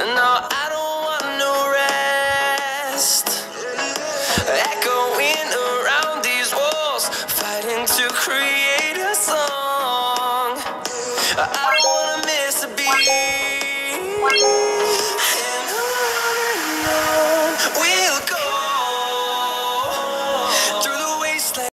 No, I don't want no rest. Echoing around these walls, fighting to create a song. I don't wanna miss a beat.